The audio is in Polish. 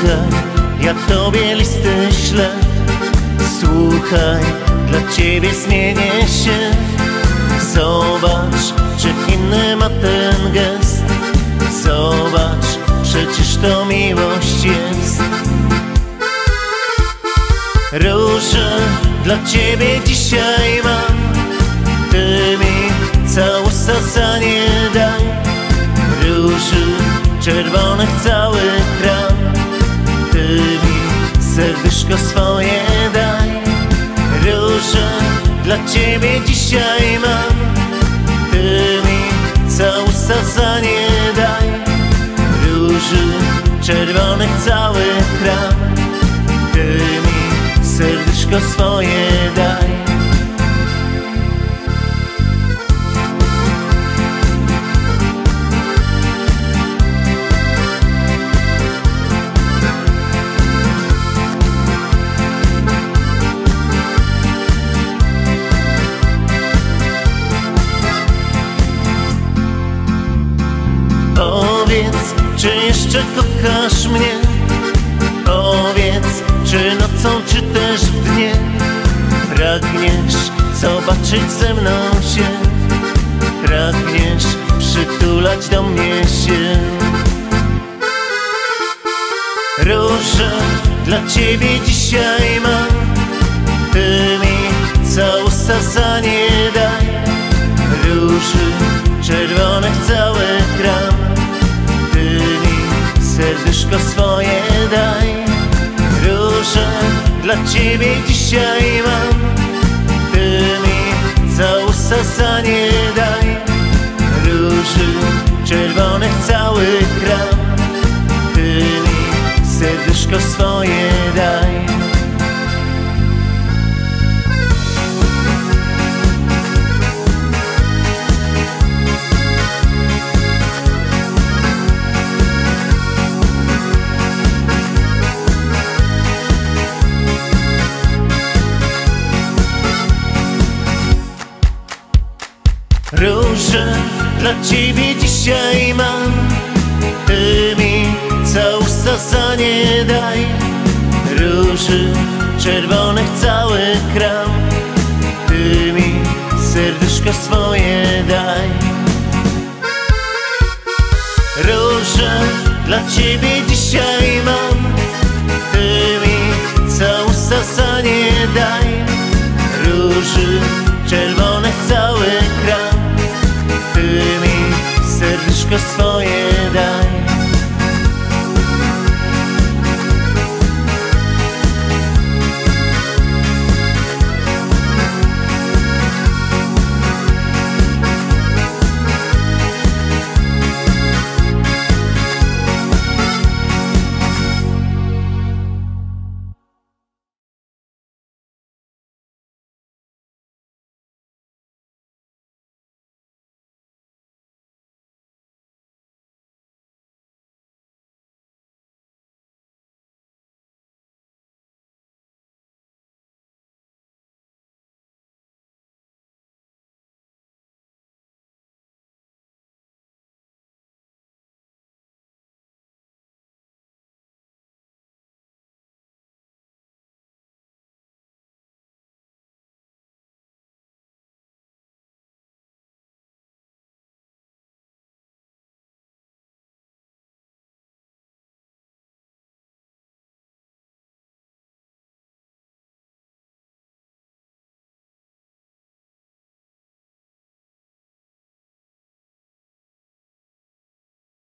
Słuchaj, ja tobie listy ślę. Słuchaj, dla ciebie zmienię się. Zobacz, czy inny ma ten gest. Zobacz, przecież to miłość jest. Róże dla ciebie dzisiaj mam. Ty mi za nie daj. Róży czerwonych cały swoje daj. Róże dla ciebie dzisiaj mam. Ty mi całusa nie daj. Róży czerwonych cały kram. Ty mi serduszko swoje daj jeszcze kochasz mnie? Powiedz, czy nocą, czy też w dnie? Pragniesz zobaczyć ze mną się? Pragniesz przytulać do mnie się? Róże dla ciebie dzisiaj mam. Ty mi całusa za nie daj. Róży czerwonych cały mi serduszko swoje daj. Róże dla ciebie dzisiaj mam. Ty mi za nie daj. Róży czerwonych cały kram. Ty mi serduszko swoje Róże dla ciebie dzisiaj mam. Ty mi całusa za nie daj. Róży czerwonych cały kram. Ty mi serduszko swoje daj. Róże dla ciebie dzisiaj mam. Ty mi całusa za nie daj. Róży czerwonych cały Because.